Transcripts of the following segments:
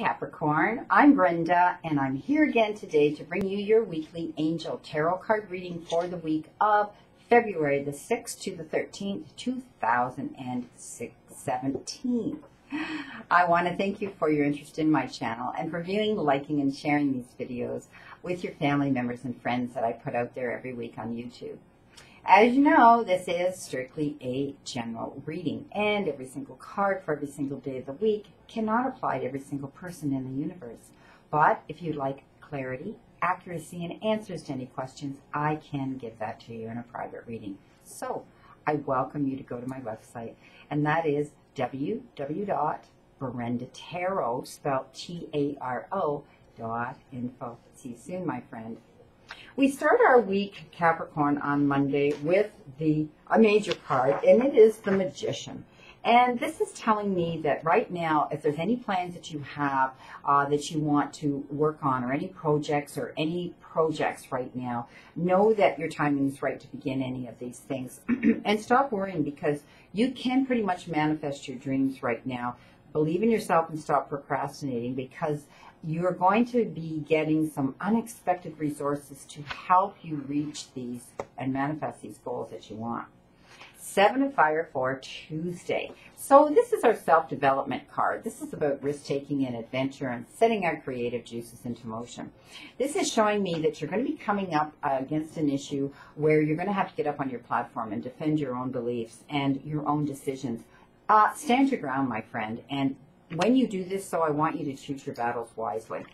Capricorn. I'm Brenda, and I'm here again today to bring you your weekly angel tarot card reading for the week of February the 6th to the 13th, 2017. I want to thank you for your interest in my channel and for viewing, liking, and sharing these videos with your family members and friends that I put out there every week on YouTube. As you know, this is strictly a general reading, and every single card for every single day of the week cannot apply to every single person in the universe. But if you'd like clarity, accuracy, and answers to any questions, I can give that to you in a private reading. So I welcome you to go to my website, and that is www.brendataro, spelled T-A-R-O, dot info. See you soon, my friend. We start our week, Capricorn, on Monday with the a major card, and it is the Magician. And this is telling me that right now, if there's any plans that you have uh, that you want to work on, or any projects or any projects right now, know that your timing is right to begin any of these things. and stop worrying because you can pretty much manifest your dreams right now. Believe in yourself and stop procrastinating because you're going to be getting some unexpected resources to help you reach these and manifest these goals that you want. Seven of Fire for Tuesday. So this is our self-development card. This is about risk-taking and adventure and setting our creative juices into motion. This is showing me that you're going to be coming up against an issue where you're going to have to get up on your platform and defend your own beliefs and your own decisions. Uh, stand your ground, my friend, and when you do this, so I want you to choose your battles wisely.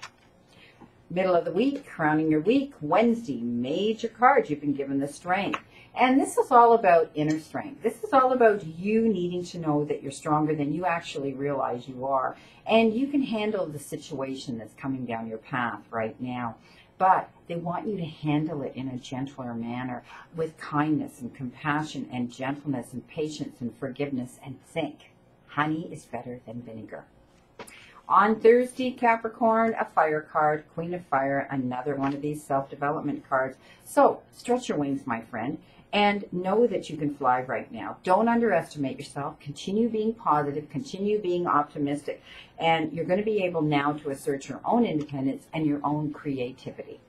Middle of the week, crowning your week, Wednesday, major cards. You've been given the strength. And this is all about inner strength. This is all about you needing to know that you're stronger than you actually realize you are. And you can handle the situation that's coming down your path right now. But they want you to handle it in a gentler manner with kindness and compassion and gentleness and patience and forgiveness and think honey is better than vinegar. On Thursday, Capricorn, a fire card, Queen of Fire, another one of these self-development cards. So stretch your wings, my friend, and know that you can fly right now. Don't underestimate yourself. Continue being positive. Continue being optimistic. And you're going to be able now to assert your own independence and your own creativity.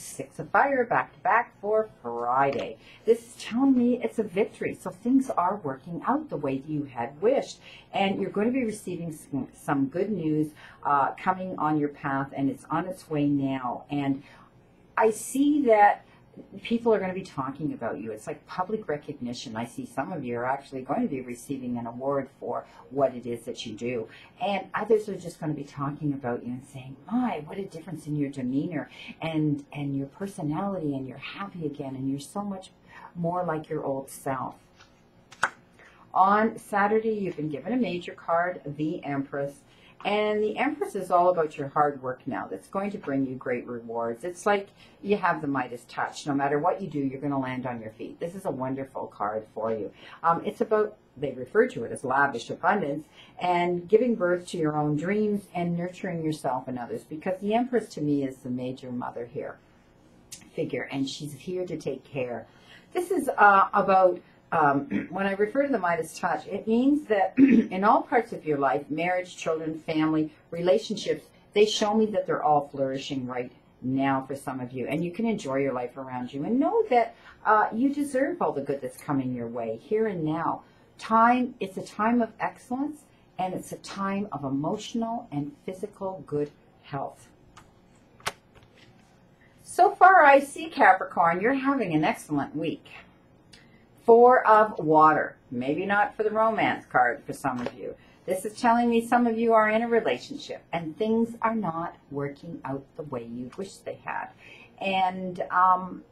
Six of Fire back to back for Friday. This is telling me it's a victory. So things are working out the way you had wished. And you're going to be receiving some, some good news uh, coming on your path, and it's on its way now. And I see that people are going to be talking about you. It's like public recognition. I see some of you are actually going to be receiving an award for what it is that you do. And others are just going to be talking about you and saying, my, what a difference in your demeanor and, and your personality and you're happy again and you're so much more like your old self. On Saturday, you've been given a major card, the Empress. And the Empress is all about your hard work now. That's going to bring you great rewards. It's like you have the Midas touch. No matter what you do, you're going to land on your feet. This is a wonderful card for you. Um, it's about, they refer to it as lavish abundance, and giving birth to your own dreams and nurturing yourself and others. Because the Empress to me is the major mother here figure, and she's here to take care. This is uh, about um, when I refer to the Midas touch, it means that in all parts of your life, marriage, children, family, relationships, they show me that they're all flourishing right now for some of you. And you can enjoy your life around you and know that uh, you deserve all the good that's coming your way here and now. Time, it's a time of excellence and it's a time of emotional and physical good health. So far, I see Capricorn, you're having an excellent week. Four of water. Maybe not for the romance card for some of you. This is telling me some of you are in a relationship and things are not working out the way you wish they had. And um,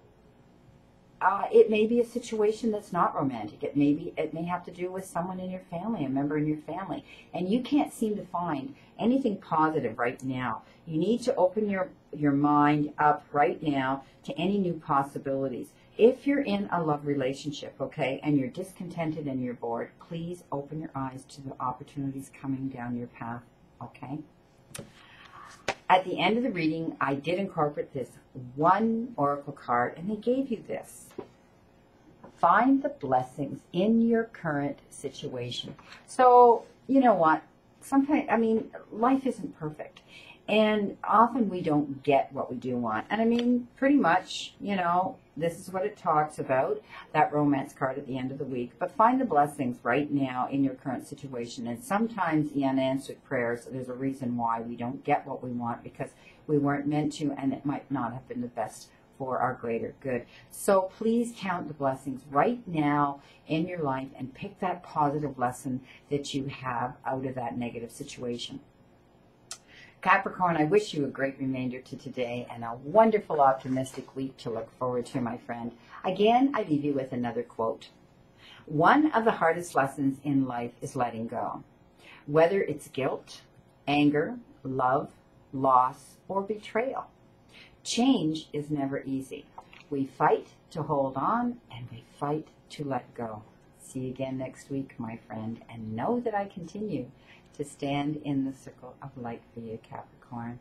uh, it may be a situation that's not romantic. It may be, it may have to do with someone in your family, a member in your family, and you can't seem to find anything positive right now. You need to open your your mind up right now to any new possibilities. If you're in a love relationship, okay, and you're discontented and you're bored, please open your eyes to the opportunities coming down your path, okay? At the end of the reading, I did incorporate this one oracle card, and they gave you this. Find the blessings in your current situation. So, you know what? sometimes, I mean, life isn't perfect. And often we don't get what we do want. And I mean, pretty much, you know, this is what it talks about, that romance card at the end of the week. But find the blessings right now in your current situation. And sometimes the unanswered prayers, there's a reason why we don't get what we want because we weren't meant to, and it might not have been the best for our greater good. So please count the blessings right now in your life and pick that positive lesson that you have out of that negative situation. Capricorn, I wish you a great remainder to today and a wonderful, optimistic week to look forward to, my friend. Again, I leave you with another quote. One of the hardest lessons in life is letting go. Whether it's guilt, anger, love, loss, or betrayal. Change is never easy. We fight to hold on and we fight to let go. See you again next week, my friend, and know that I continue to stand in the circle of light for you, Capricorn.